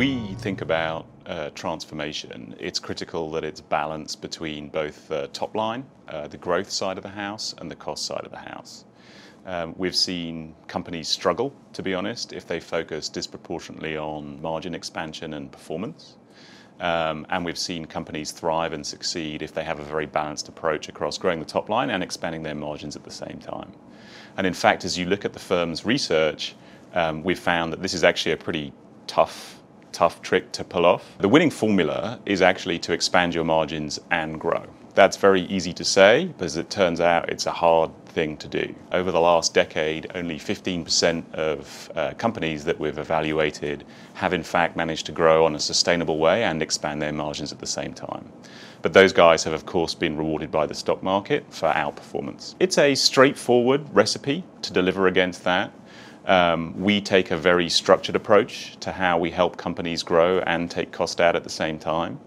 we think about uh, transformation, it's critical that it's balanced between both the top line, uh, the growth side of the house, and the cost side of the house. Um, we've seen companies struggle, to be honest, if they focus disproportionately on margin expansion and performance. Um, and we've seen companies thrive and succeed if they have a very balanced approach across growing the top line and expanding their margins at the same time. And in fact, as you look at the firm's research, um, we've found that this is actually a pretty tough tough trick to pull off. The winning formula is actually to expand your margins and grow. That's very easy to say, but as it turns out, it's a hard thing to do. Over the last decade, only 15% of uh, companies that we've evaluated have in fact managed to grow on a sustainable way and expand their margins at the same time. But those guys have, of course, been rewarded by the stock market for outperformance. It's a straightforward recipe to deliver against that. Um, we take a very structured approach to how we help companies grow and take cost out at the same time.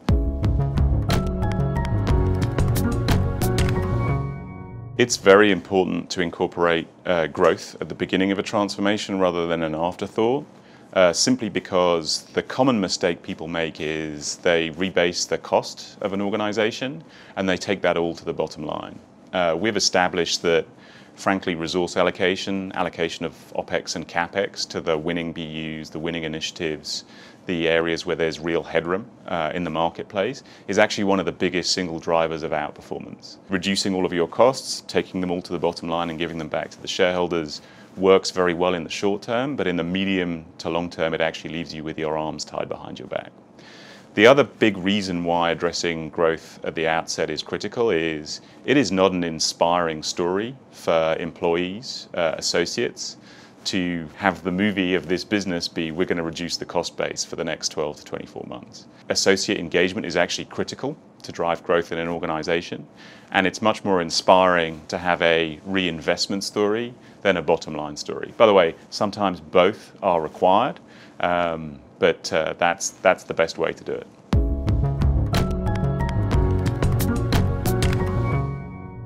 It's very important to incorporate uh, growth at the beginning of a transformation rather than an afterthought. Uh, simply because the common mistake people make is they rebase the cost of an organization and they take that all to the bottom line. Uh, we've established that frankly, resource allocation, allocation of OPEX and CAPEX to the winning BUs, the winning initiatives, the areas where there's real headroom uh, in the marketplace, is actually one of the biggest single drivers of outperformance. Reducing all of your costs, taking them all to the bottom line and giving them back to the shareholders works very well in the short term, but in the medium to long term, it actually leaves you with your arms tied behind your back. The other big reason why addressing growth at the outset is critical is it is not an inspiring story for employees, uh, associates, to have the movie of this business be we're going to reduce the cost base for the next 12 to 24 months. Associate engagement is actually critical to drive growth in an organization, and it's much more inspiring to have a reinvestment story than a bottom line story. By the way, sometimes both are required. Um, but uh, that's, that's the best way to do it.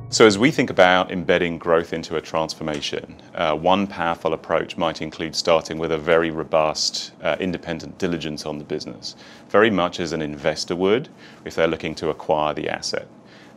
So as we think about embedding growth into a transformation, uh, one powerful approach might include starting with a very robust uh, independent diligence on the business, very much as an investor would if they're looking to acquire the asset.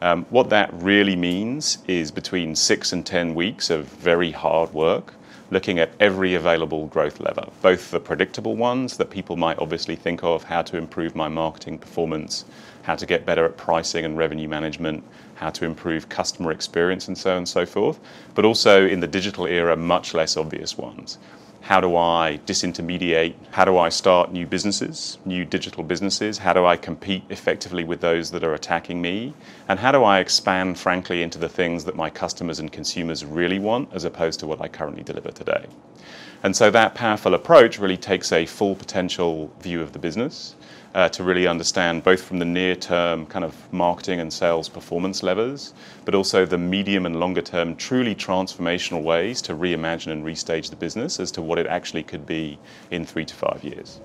Um, what that really means is between six and 10 weeks of very hard work looking at every available growth lever, both the predictable ones that people might obviously think of, how to improve my marketing performance, how to get better at pricing and revenue management, how to improve customer experience and so on and so forth, but also in the digital era, much less obvious ones. How do I disintermediate? How do I start new businesses, new digital businesses? How do I compete effectively with those that are attacking me? And how do I expand, frankly, into the things that my customers and consumers really want as opposed to what I currently deliver today? And so that powerful approach really takes a full potential view of the business uh, to really understand both from the near term kind of marketing and sales performance levers, but also the medium and longer term truly transformational ways to reimagine and restage the business as to what it actually could be in three to five years.